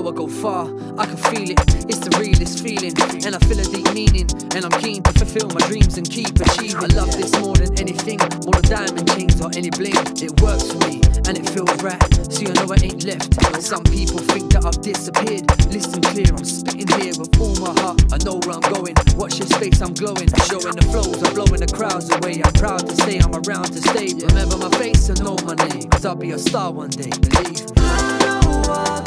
Know I go far, I can feel it. It's the realest feeling, and I feel a deep meaning. And I'm keen to fulfill my dreams and keep achieving. I love this more than anything, more than diamond chains or any bling. It works for me, and it feels right. See, I know I ain't left. Some people think that I've disappeared. Listen clear, I'm spitting here with all my heart. I know where I'm going. Watch your space, I'm glowing. Showing the flows, I'm blowing the crowds away. I'm proud to say I'm around to stay. Remember my face and know my name, cause I'll be a star one day, believe me. I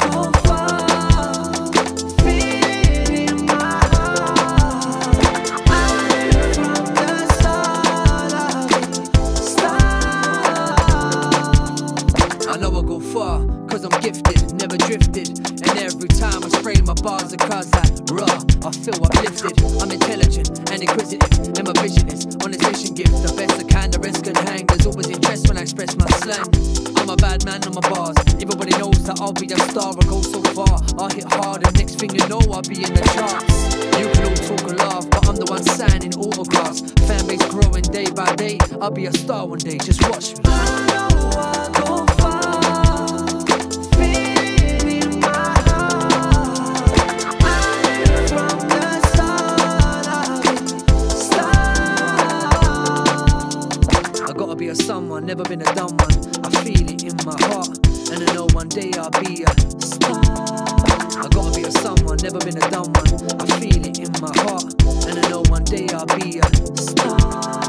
far, cause I'm gifted, never drifted. And every time I spray my bars across that raw, I feel uplifted. I'm intelligent and inquisitive, and my vision is on this mission gift. The best of kind, the rest can hang. There's always interest when I express my slang. I'm a bad man on my bars. Everybody knows that I'll be a star, I go so far. I'll hit hard, and next thing you know, I'll be in the charts. You can all talk and laugh, but I'm the one signing autographs. Fan base growing day by day. I'll be a star one day, just watch me. I gotta be a someone, never been a dumb one. I feel it in my heart, and I know one day I'll be a star. I gotta be a someone, never been a dumb one. I feel it in my heart, and I know one day I'll be a star.